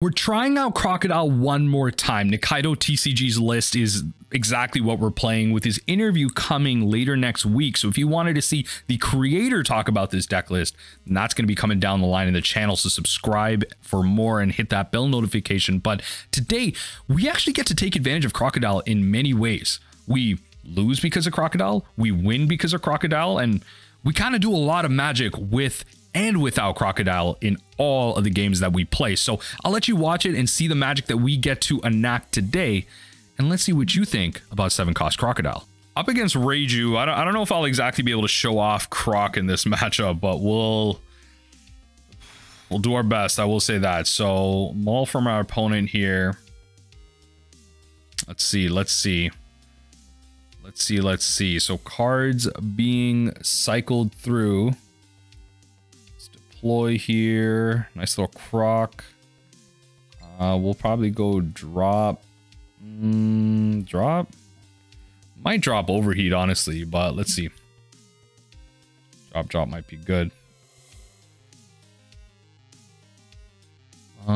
We're trying out Crocodile one more time. Nikaido TCG's list is exactly what we're playing with his interview coming later next week. So if you wanted to see the creator talk about this deck list, that's going to be coming down the line in the channel. So subscribe for more and hit that bell notification. But today, we actually get to take advantage of Crocodile in many ways. We lose because of Crocodile, we win because of Crocodile, and we kind of do a lot of magic with and without Crocodile in all of the games that we play. So I'll let you watch it and see the magic that we get to enact today. And let's see what you think about 7 cost Crocodile. Up against Reiju, I don't, I don't know if I'll exactly be able to show off Croc in this matchup, but we'll we'll do our best. I will say that. So Maul from our opponent here. Let's see. Let's see. Let's see. Let's see. So cards being cycled through deploy here. Nice little croc. Uh, we'll probably go drop. Mm, drop? Might drop overheat, honestly, but let's see. Drop, drop might be good. Uh,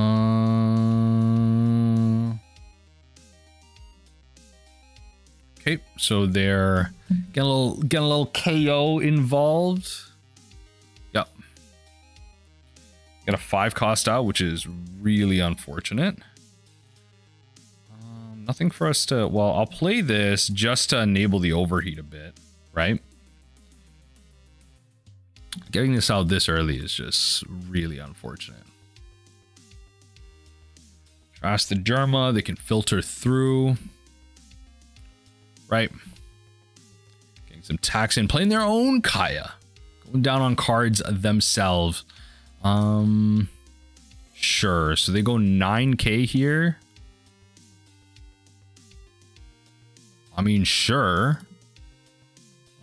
okay, so they're getting a little getting a little KO involved. Got a five cost out, which is really unfortunate. Um, nothing for us to... Well, I'll play this just to enable the overheat a bit, right? Getting this out this early is just really unfortunate. Trash the Germa. They can filter through. Right. Getting some tax in. Playing their own Kaya. Going down on cards themselves. Um, sure. So they go 9k here. I mean, sure.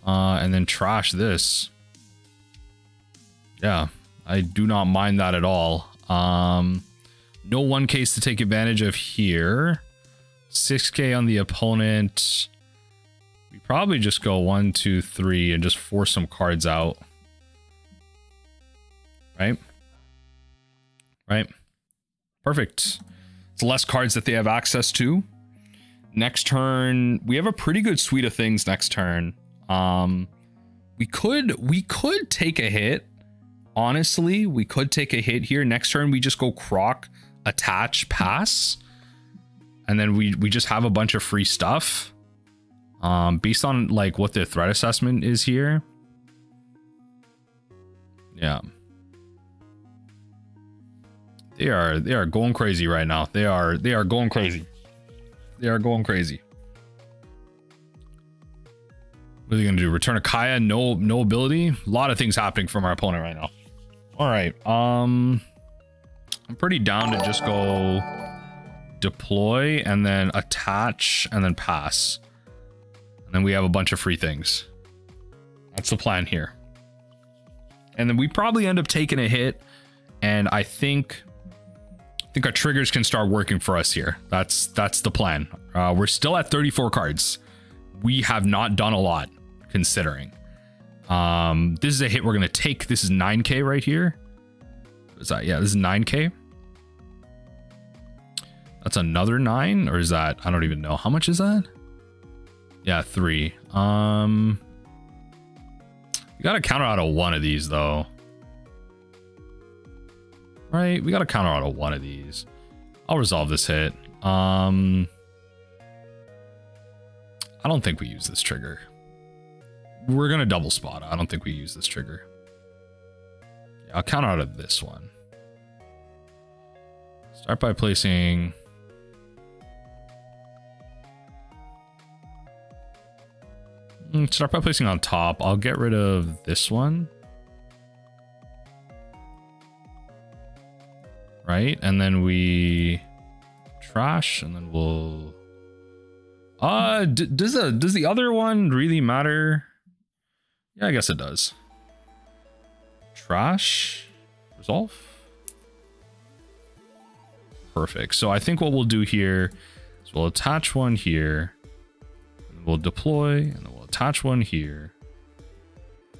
Uh, and then trash this. Yeah, I do not mind that at all. Um, no one case to take advantage of here. 6k on the opponent. We probably just go one, two, three, and just force some cards out. Right? Right? Perfect. It's less cards that they have access to. Next turn, we have a pretty good suite of things next turn. Um, we could we could take a hit. Honestly, we could take a hit here. Next turn, we just go croc, attach, pass. And then we, we just have a bunch of free stuff. Um, based on like what their threat assessment is here. Yeah. They are they are going crazy right now. They are they are going crazy. They are going crazy. What are they gonna do? Return a Kaya? No no ability? A lot of things happening from our opponent right now. Alright. Um I'm pretty down to just go deploy and then attach and then pass. And then we have a bunch of free things. That's the plan here. And then we probably end up taking a hit. And I think I think our triggers can start working for us here. That's that's the plan. Uh, we're still at 34 cards. We have not done a lot, considering. Um, this is a hit we're gonna take. This is 9k right here. Is that yeah? This is 9k. That's another nine, or is that? I don't even know. How much is that? Yeah, three. Um, you gotta counter out of one of these though. Right, we got to counter auto one of these. I'll resolve this hit. Um, I don't think we use this trigger. We're going to double spot. I don't think we use this trigger. Yeah, I'll counter out of this one. Start by placing... Hmm, start by placing on top. I'll get rid of this one. Right? And then we trash, and then we'll. Uh, does the does the other one really matter? Yeah, I guess it does. Trash, resolve. Perfect. So I think what we'll do here is we'll attach one here, we'll deploy, and then we'll attach one here,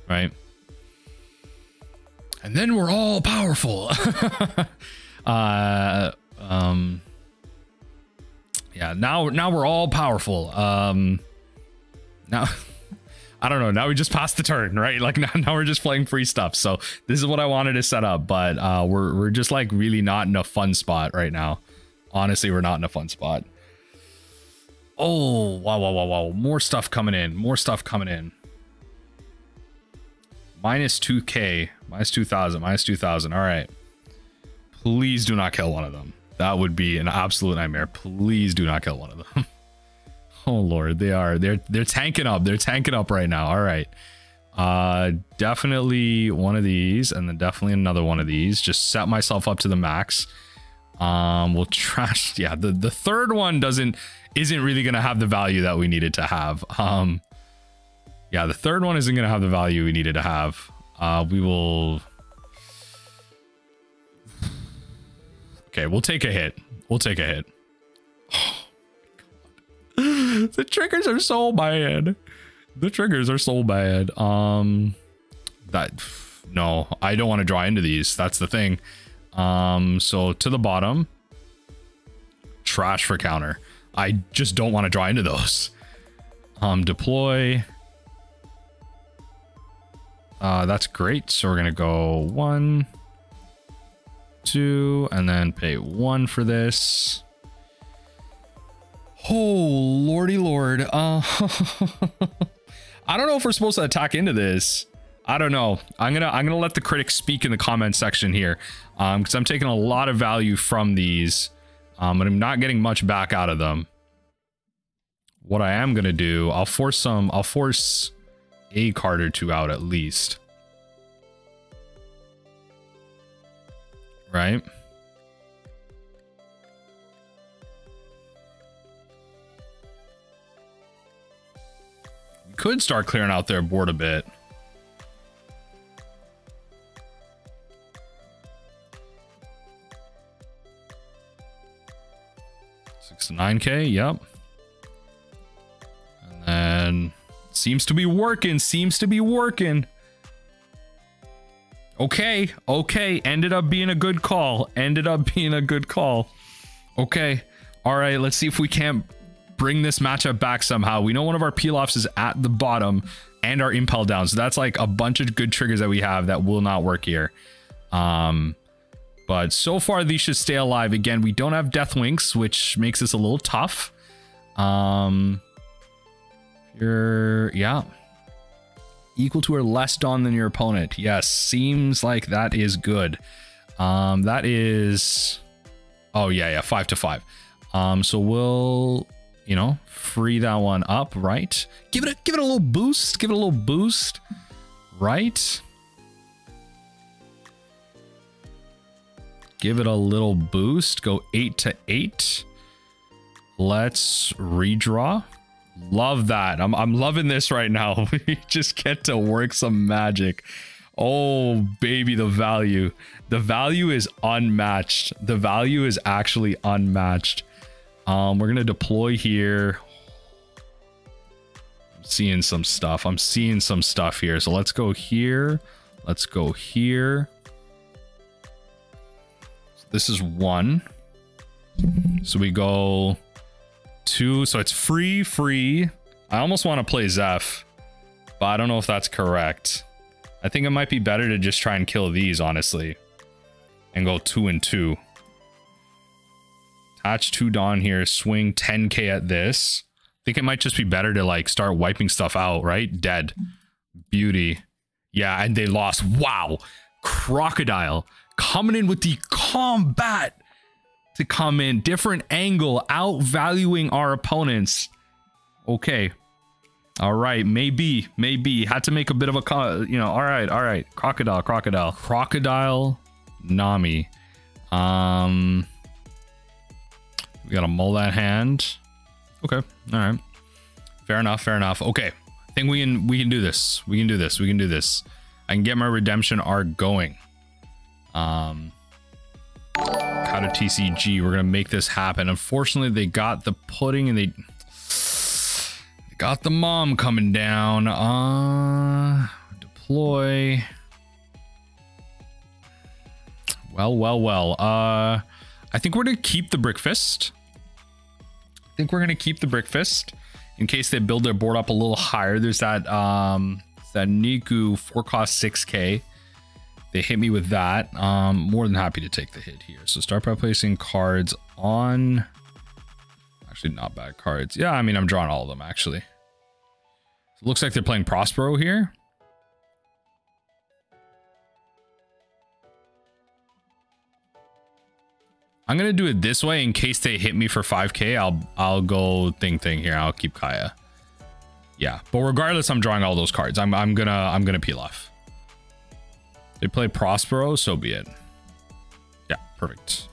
right? And then we're all powerful. Uh, uh, yeah. Now now we're all powerful. Um now I don't know. Now we just passed the turn, right? Like now, now we're just playing free stuff. So this is what I wanted to set up, but uh we're we're just like really not in a fun spot right now. Honestly, we're not in a fun spot. Oh, wow, wow, wow, wow. More stuff coming in. More stuff coming in. Minus 2k. Minus 2,000. Minus 2,000. All right. Please do not kill one of them. That would be an absolute nightmare. Please do not kill one of them. oh lord, they are. They're they're tanking up. They're tanking up right now. All right. Uh definitely one of these and then definitely another one of these. Just set myself up to the max. Um we'll trash yeah, the the third one doesn't isn't really going to have the value that we needed to have. Um yeah, the third one isn't going to have the value we needed to have. Uh we will Okay, we'll take a hit. We'll take a hit. Oh, the triggers are so bad. The triggers are so bad. Um, that no, I don't want to draw into these. That's the thing. Um, so to the bottom, trash for counter. I just don't want to draw into those. Um, deploy. Uh, that's great. So we're gonna go one two, and then pay one for this. Oh, lordy lord. Uh, I don't know if we're supposed to attack into this. I don't know. I'm gonna I'm gonna let the critics speak in the comment section here, um, because I'm taking a lot of value from these, um, but I'm not getting much back out of them. What I am gonna do, I'll force some. I'll force a card or two out at least. Right? We could start clearing out their board a bit. Six to nine K, yep. And then seems to be working, seems to be working. Okay, okay. Ended up being a good call. Ended up being a good call. Okay. All right, let's see if we can't bring this matchup back somehow. We know one of our Pilafs is at the bottom and our impel down. So that's like a bunch of good triggers that we have that will not work here. Um, but so far these should stay alive. Again, we don't have death winks, which makes this a little tough. Um, you're, yeah equal to or less DON than your opponent. Yes, seems like that is good. Um, that is, oh yeah, yeah, five to five. Um, so we'll, you know, free that one up, right? Give it a, give it a little boost. Give it a little boost, right? Give it a little boost. Go eight to eight. Let's redraw. Love that. I'm, I'm loving this right now. we just get to work some magic. Oh, baby, the value. The value is unmatched. The value is actually unmatched. Um, we're going to deploy here. I'm seeing some stuff. I'm seeing some stuff here. So let's go here. Let's go here. So this is one. So we go two. So it's free, free. I almost want to play Zeff, but I don't know if that's correct. I think it might be better to just try and kill these, honestly. And go two and two. Attach two DON here. Swing 10k at this. I think it might just be better to like start wiping stuff out, right? Dead. Beauty. Yeah, and they lost. Wow. Crocodile coming in with the combat to come in, different angle, outvaluing our opponents. Okay. All right, maybe, maybe. Had to make a bit of a, you know, all right, all right. Crocodile, crocodile. Crocodile, Nami. Um, we gotta mull that hand. Okay, all right. Fair enough, fair enough. Okay, I think we can, we can do this. We can do this, we can do this. I can get my redemption arc going. Um, Kaido TCG. We're gonna make this happen. Unfortunately, they got the pudding and they, they got the mom coming down. Uh, deploy. Well, well, well. Uh, I think we're gonna keep the breakfast. I think we're gonna keep the breakfast in case they build their board up a little higher. There's that um that Niku four cost 6k. They hit me with that. Um, more than happy to take the hit here. So start by placing cards on. Actually, not bad cards. Yeah, I mean, I'm drawing all of them actually. It looks like they're playing Prospero here. I'm gonna do it this way in case they hit me for 5k. I'll I'll go thing thing here. I'll keep Kaya. Yeah, but regardless, I'm drawing all those cards. I'm I'm gonna I'm gonna Pilaf. They play Prospero, so be it. Yeah, perfect.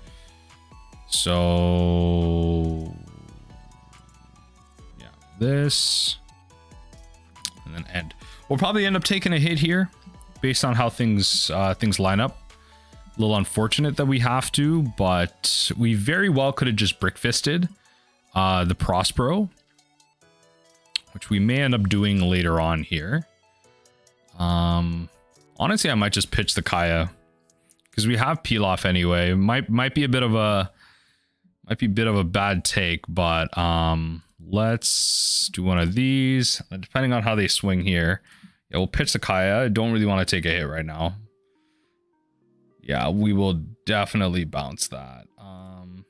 So yeah, this and then end. We'll probably end up taking a hit here based on how things uh, things line up. A little unfortunate that we have to, but we very well could have just brick fisted uh, the Prospero, which we may end up doing later on here. Um, honestly, I might just pitch the Kaya because we have Pilaf anyway. Might might be a bit of a might be a bit of a bad take, but um, let's do one of these. Depending on how they swing here, yeah, we'll pitch the Kaya. I don't really want to take a hit right now yeah, we will definitely bounce that. Um,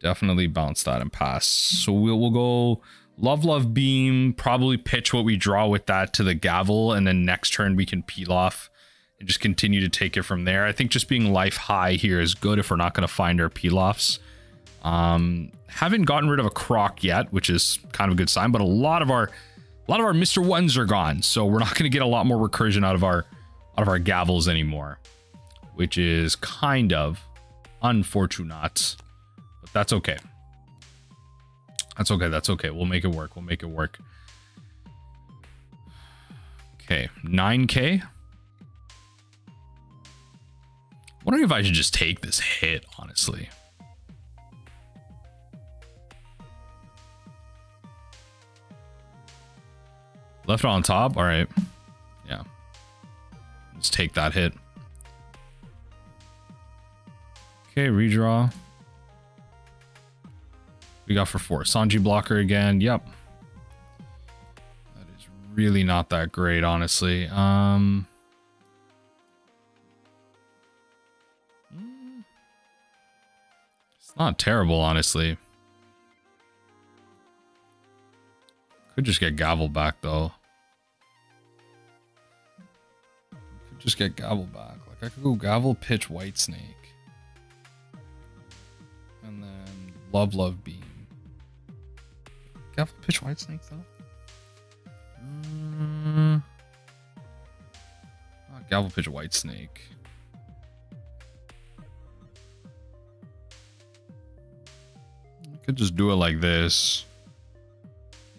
definitely bounce that and pass. So we'll, we'll go Love Love Beam, probably pitch what we draw with that to the Gavel, and then next turn we can Pilaf and just continue to take it from there. I think just being life high here is good if we're not going to find our Pilafs. Um, haven't gotten rid of a croc yet, which is kind of a good sign, but a lot of our a lot of our Mr. Ones are gone, so we're not going to get a lot more recursion out of our out of our gavels anymore, which is kind of unfortunate, but that's okay. That's okay. That's okay. We'll make it work. We'll make it work. Okay, 9k. Wondering if I should just take this hit, honestly. Left on top? All right. Yeah. Let's take that hit. Okay, redraw. We got for four. Sanji blocker again. Yep. That is really not that great, honestly. Um. It's not terrible, honestly. Could just get gavel back, though. Could just get Gavel back. Like I could go Gavel, pitch White Snake. And then Love Love Beam. Gavel, pitch White Snake though? Mm. Gavel, pitch White Snake. I could just do it like this.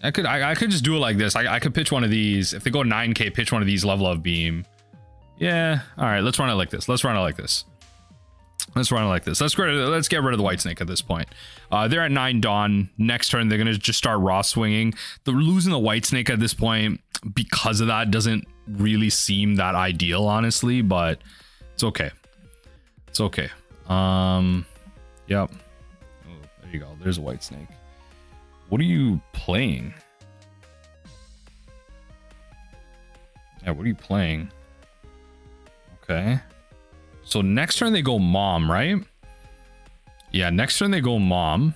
I could I, I could just do it like this. I, I could pitch one of these. If they go 9k, pitch one of these Love Love Beam. Yeah. All right. Let's run it like this. Let's run it like this. Let's run it like this. Let's get let's get rid of the white snake at this point. Uh, they're at nine DON. Next turn, they're gonna just start raw swinging. The losing the white snake at this point because of that doesn't really seem that ideal, honestly. But it's okay. It's okay. Um, yep. Oh, there you go. There's a white snake. What are you playing? Yeah, what are you playing? Okay. So next turn they go mom, right? Yeah, next turn they go mom.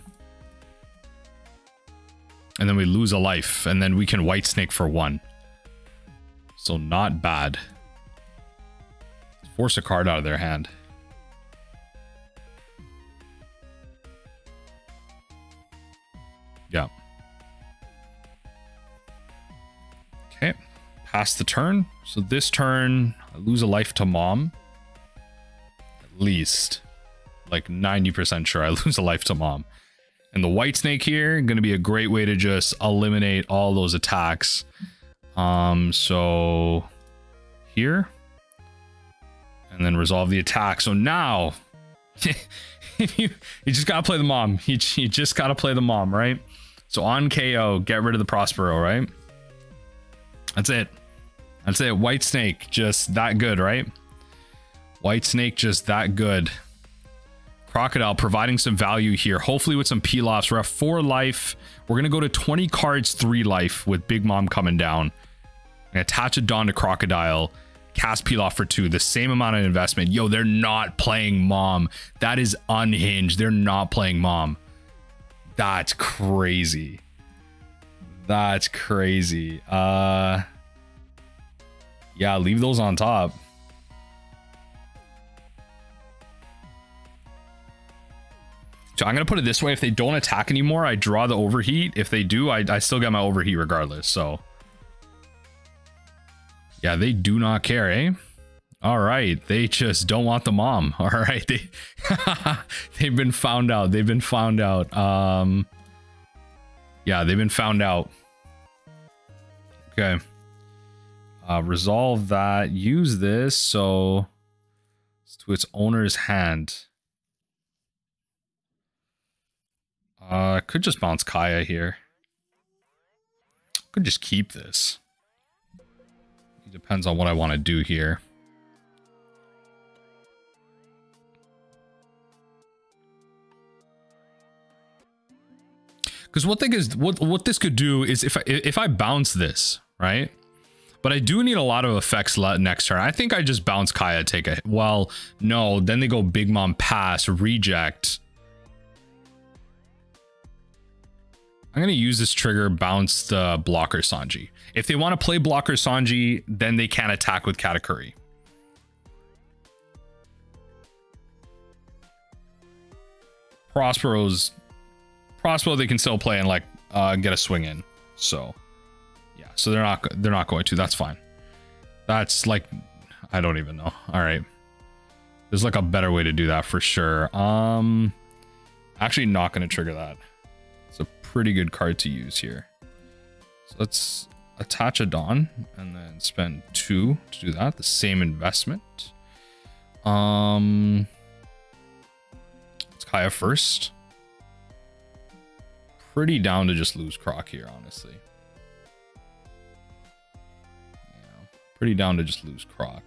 And then we lose a life. And then we can white snake for one. So not bad. Force a card out of their hand. Yeah. Okay. Pass the turn. So this turn, I lose a life to mom. Least. Like 90% sure I lose a life to mom. And the white snake here, going to be a great way to just eliminate all those attacks. Um, so here. And then resolve the attack. So now, you, you just got to play the mom. You, you just got to play the mom, right? So on KO, get rid of the Prospero, right? That's it. That's it. White Snake, just that good, right? White Snake, just that good. Crocodile providing some value here, hopefully with some Pilafs. We're at 4 life. We're going to go to 20 cards, 3 life with Big Mom coming down. Attach a DON to Crocodile. Cast Pilaf for 2. The same amount of investment. Yo, they're not playing Mom. That is unhinged. They're not playing Mom. That's crazy. That's crazy. Uh, Yeah, leave those on top. So I'm going to put it this way. If they don't attack anymore, I draw the overheat. If they do, I, I still get my overheat regardless. So yeah, they do not care, eh? All right. They just don't want the mom. All right. They, they've been found out. They've been found out. Um, yeah, they've been found out. Okay. Uh, resolve that. Use this so it's to its owner's hand. Uh, could just bounce Kaya here. Could just keep this. It depends on what I want to do here. Because what thing is what what this could do is if I, if I bounce this right, but I do need a lot of effects next turn. I think I just bounce Kaya, take a well, no, then they go Big Mom pass reject I'm going to use this trigger, bounce the blocker Sanji. If they want to play blocker Sanji, then they can attack with Katakuri. Prospero's Prospero they can still play and like uh, get a swing in. So yeah, so they're not they're not going to. That's fine. That's like I don't even know. All right. There's like a better way to do that for sure. Um actually not going to trigger that pretty good card to use here. So let's attach a DON and then spend two to do that. The same investment. Um, let's Kaya first. Pretty down to just lose Croc here, honestly. Yeah, pretty down to just lose Croc.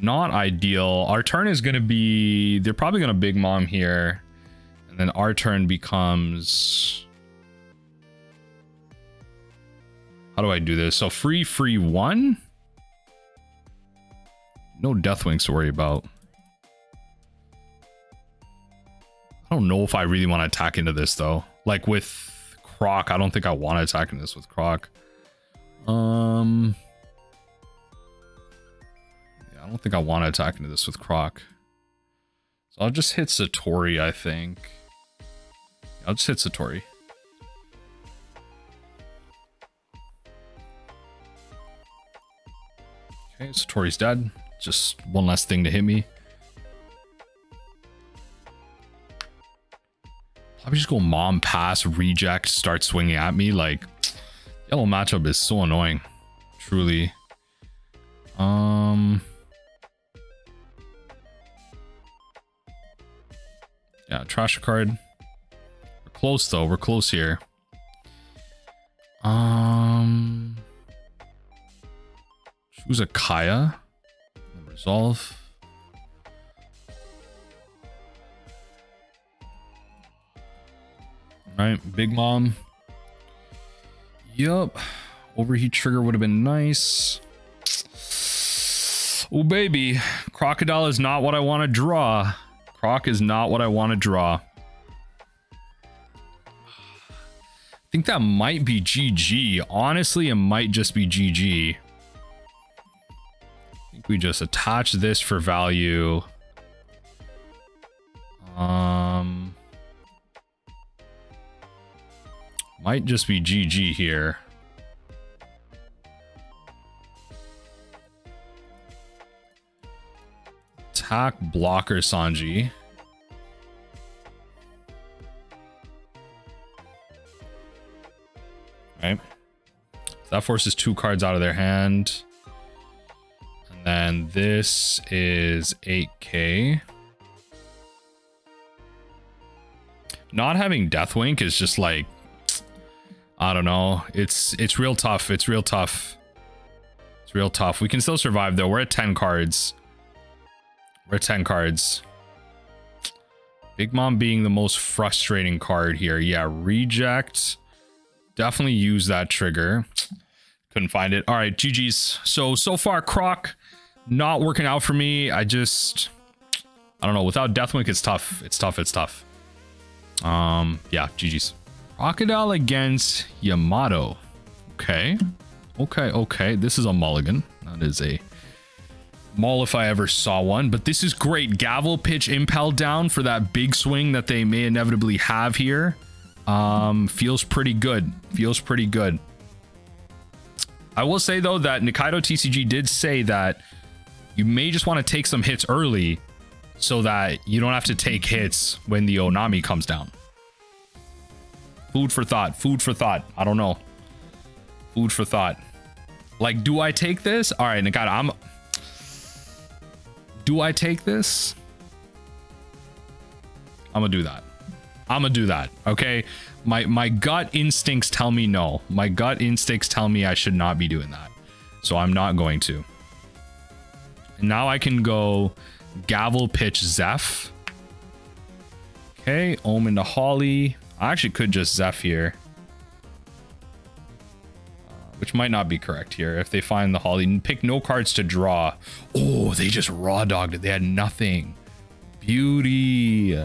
Not ideal. Our turn is going to be... They're probably going to Big Mom here. And then our turn becomes... How do I do this? So free, free one? No Deathwinks to worry about. I don't know if I really want to attack into this, though. Like with Croc, I don't think I want to attack into this with Croc. Um... I don't think I want to attack into this with Croc. So I'll just hit Satori, I think. I'll just hit Satori. Okay, Satori's dead. Just one last thing to hit me. Probably just go mom pass, reject, start swinging at me. Like, yellow matchup is so annoying. Truly. Um... Yeah, trash card. We're close though. We're close here. Um, choose a Kaya. Resolve. All right, Big Mom. Yup. Overheat trigger would have been nice. Oh, baby. Crocodile is not what I want to draw. Croc is not what I want to draw. I think that might be GG. Honestly, it might just be GG. I think we just attach this for value. Um, might just be GG here. Attack blocker Sanji. Right. That forces two cards out of their hand. And then this is 8k. Not having Deathwink is just like I don't know. It's it's real tough. It's real tough It's real tough. We can still survive though. We're at 10 cards. We're 10 cards. Big Mom being the most frustrating card here. Yeah, reject. Definitely use that trigger. Couldn't find it. All right, GG's. So, so far, Croc not working out for me. I just, I don't know. Without Deathwink, it's tough. It's tough. It's tough. Um, yeah, GG's. Crocodile against Yamato. Okay. Okay, okay. This is a mulligan. That is a Maul if I ever saw one, but this is great. Gavel pitch impel down for that big swing that they may inevitably have here. Um, feels pretty good. Feels pretty good. I will say though that Nikaido TCG did say that you may just want to take some hits early so that you don't have to take hits when the Onami comes down. Food for thought. Food for thought. I don't know. Food for thought. Like, do I take this? All right, Nikaido, I'm do I take this? I'm gonna do that. I'm gonna do that. Okay. My my gut instincts tell me no. My gut instincts tell me I should not be doing that. So I'm not going to. now I can go gavel pitch Zeff. Okay, Omen to Holly. I actually could just Zeff here which might not be correct here. If they find the Holly, pick no cards to draw. Oh, they just raw dogged it. They had nothing. Beauty.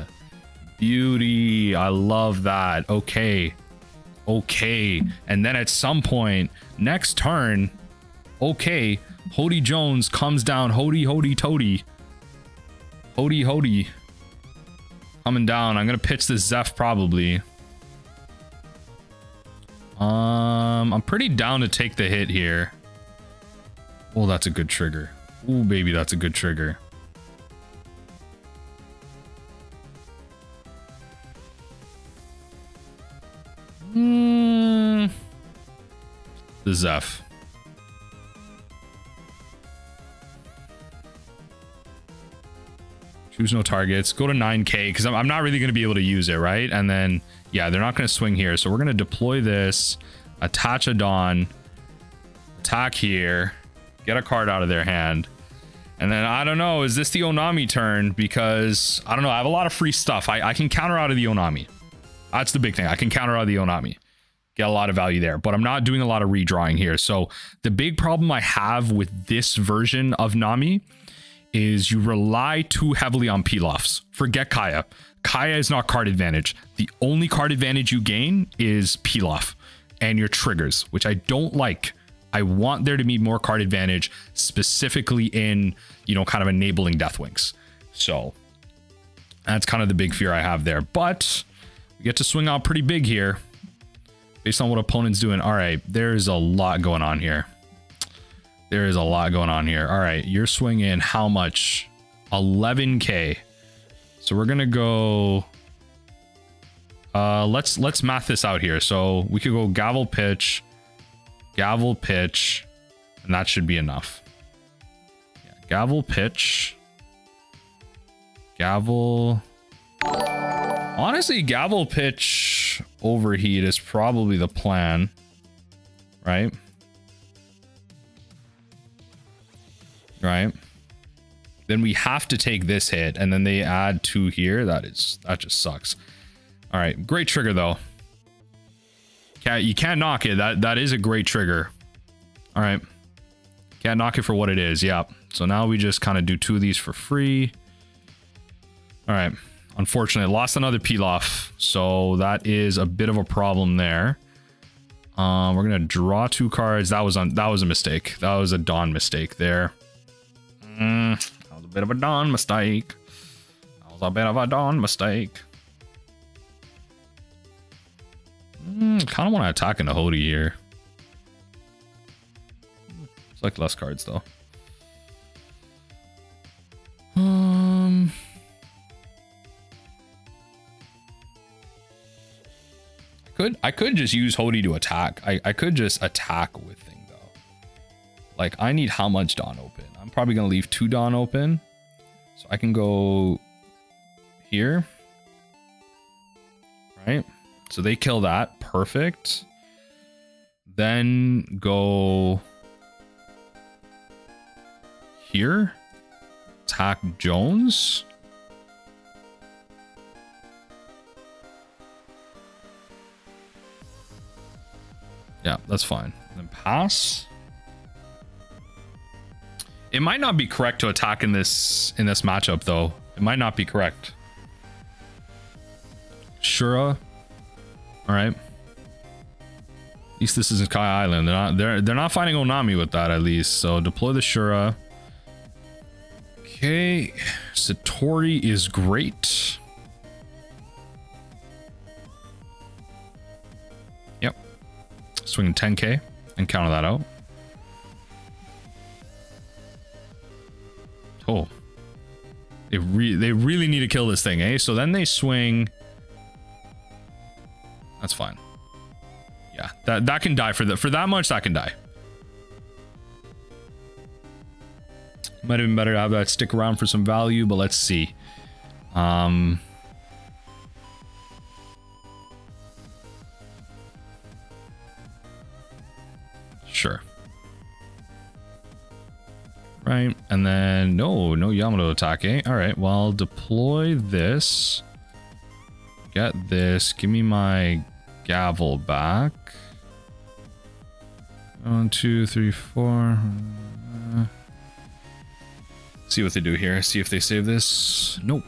Beauty. I love that. Okay. Okay. And then at some point, next turn, okay, Hody Jones comes down. Hody, Hody, Toady. Hody, Hody. Coming down. I'm going to pitch this Zeff probably. Um, I'm pretty down to take the hit here. Oh, that's a good trigger. Oh, baby, that's a good trigger. Hmm. The Zeff. Choose no targets. Go to 9k because I'm, I'm not really going to be able to use it, right? And then yeah, they're not going to swing here. So we're going to deploy this, attach a DON, attack here, get a card out of their hand. And then I don't know, is this the Onami turn? Because I don't know, I have a lot of free stuff. I, I can counter out of the Onami. That's the big thing. I can counter out of the Onami. Get a lot of value there, but I'm not doing a lot of redrawing here. So the big problem I have with this version of Nami is you rely too heavily on Pilafs. Forget Kaya. Kaya is not card advantage. The only card advantage you gain is Pilaf and your triggers, which I don't like. I want there to be more card advantage, specifically in, you know, kind of enabling Deathwinks. So that's kind of the big fear I have there. But we get to swing out pretty big here based on what opponent's doing. All right, there's a lot going on here. There is a lot going on here. All right, you're swinging how much? 11k. So we're gonna go. Uh, let's let's math this out here. So we could go gavel pitch, gavel pitch, and that should be enough. Yeah, gavel pitch, gavel. Honestly, gavel pitch overheat is probably the plan, right? Right then we have to take this hit and then they add two here. That is, that just sucks. All right. Great trigger though. Can't, you can't knock it. That, that is a great trigger. All right. Can't knock it for what it is. Yeah. So now we just kind of do two of these for free. All right. Unfortunately, lost another Pilaf. So that is a bit of a problem there. Um, we're gonna draw two cards. That was on. That was a mistake. That was a Dawn mistake there. Mm, bit of a Dawn mistake. That was a bit of a Dawn mistake. Mm, kind of want to attack into Hody here. Select less cards though. Um. Could I could just use Hody to attack. I, I could just attack with. Like I need how much DON open? I'm probably going to leave two DON open. So I can go here. Right? So they kill that. Perfect. Then go here. Attack Jones. Yeah, that's fine. And then pass. It might not be correct to attack in this in this matchup though. It might not be correct. Shura. All right. At least this isn't Kai Island. They're not they're they're not fighting Onami with that at least. So deploy the Shura. Okay. Satori is great. Yep. Swing 10k and counter that out. Oh. They, re they really need to kill this thing, eh? So then they swing. That's fine. Yeah, that, that can die for that. For that much, that can die. Might have been better to have that stick around for some value, but let's see. Um... Sure. Right, and then no, no Yamato attack, eh? All right, well, deploy this. Get this. Give me my gavel back. One, two, three, four. see what they do here. See if they save this. Nope.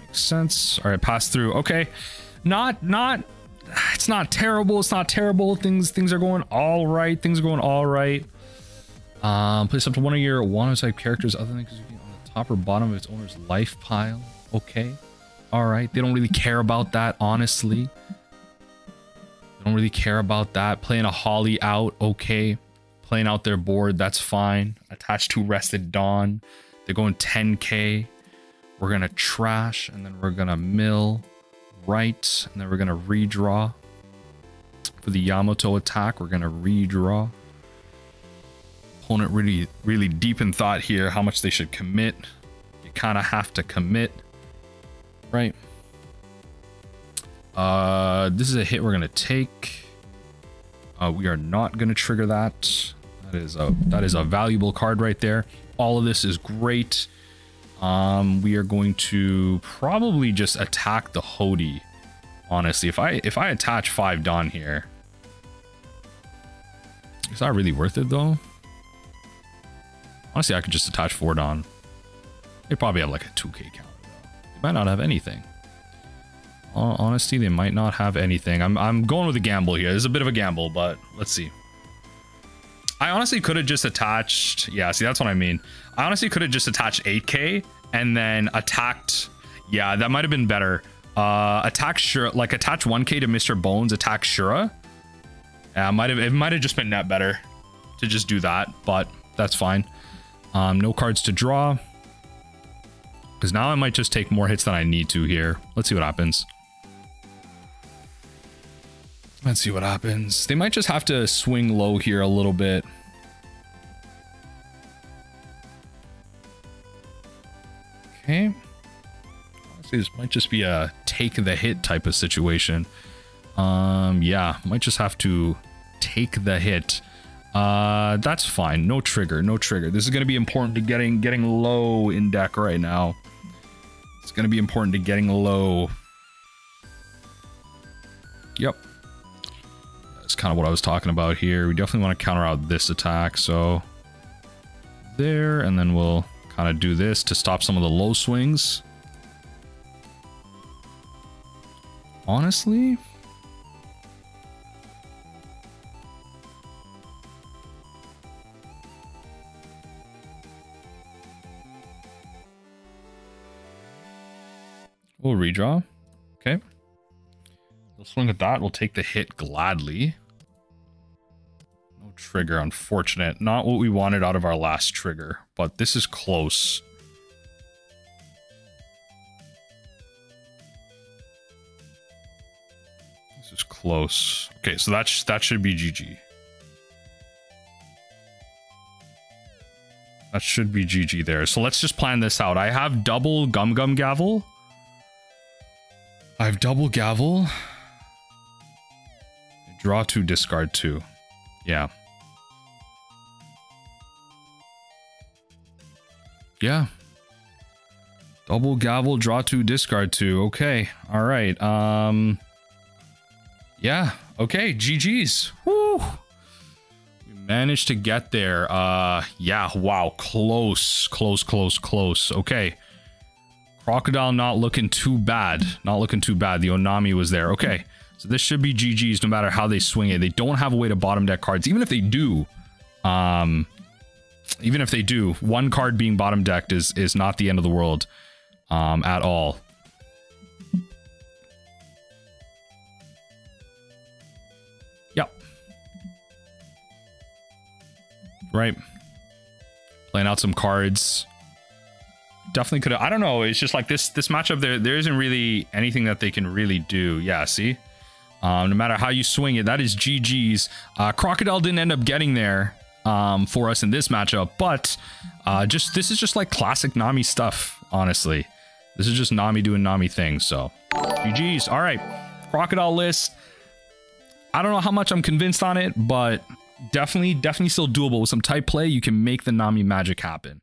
Makes sense. All right, pass through. Okay, not not. It's not terrible. It's not terrible. Things things are going all right. Things are going all right. Um, place up to one of your Wano type characters other than you're on the top or bottom of its owner's life pile. Okay. All right. They don't really care about that, honestly. They don't really care about that. Playing a Holly out, okay. Playing out their board, that's fine. Attached to Rested DON. They're going 10k. We're going to trash, and then we're going to mill right, and then we're going to redraw. For the Yamato attack, we're going to redraw opponent really, really deep in thought here, how much they should commit. You kind of have to commit, right? Uh, this is a hit we're going to take. Uh, we are not going to trigger that. That is a that is a valuable card right there. All of this is great. Um, we are going to probably just attack the Hody. Honestly, if I if I attach five DON here, is that really worth it though? Honestly, I could just attach four DON. They probably have like a 2k count. They might not have anything. Honesty, they might not have anything. I'm, I'm going with a gamble here. It's a bit of a gamble, but let's see. I honestly could have just attached... Yeah, see, that's what I mean. I honestly could have just attached 8k and then attacked... Yeah, that might have been better. Uh, attack Shura, like attach 1k to Mr. Bones, attack Shura. Yeah, might have it might have just been net better to just do that, but that's fine. Um, no cards to draw. Because now I might just take more hits than I need to here. Let's see what happens. Let's see what happens. They might just have to swing low here a little bit. Okay. This might just be a take the hit type of situation. Um, yeah, might just have to take the hit. Uh, that's fine. No trigger, no trigger. This is going to be important to getting getting low in deck right now. It's going to be important to getting low. Yep. That's kind of what I was talking about here. We definitely want to counter out this attack, so there, and then we'll kind of do this to stop some of the low swings. Honestly, We'll redraw. Okay. We'll swing at that. We'll take the hit gladly. No trigger, unfortunate. Not what we wanted out of our last trigger, but this is close. This is close. Okay, so that's that should be GG. That should be GG there. So let's just plan this out. I have double Gum Gum Gavel. I have double gavel. Draw two, discard two. Yeah. Yeah. Double gavel, draw two, discard two. Okay. All right. Um. Yeah. Okay. GG's. Woo. We managed to get there. Uh. Yeah. Wow. Close. Close. Close. Close. Okay. Crocodile not looking too bad. Not looking too bad. The Onami was there. Okay. So this should be GG's no matter how they swing it. They don't have a way to bottom deck cards. Even if they do, um, even if they do, one card being bottom decked is is not the end of the world um, at all. Yep. Right. Playing out some cards. Definitely could have. I don't know. It's just like this this matchup. There there isn't really anything that they can really do. Yeah. See. Um, no matter how you swing it, that is GG's. Uh, Crocodile didn't end up getting there um, for us in this matchup, but uh, just this is just like classic Nami stuff, honestly. This is just Nami doing Nami things, so GG's. All right, Crocodile list. I don't know how much I'm convinced on it, but definitely, definitely still doable. With some tight play, you can make the Nami magic happen.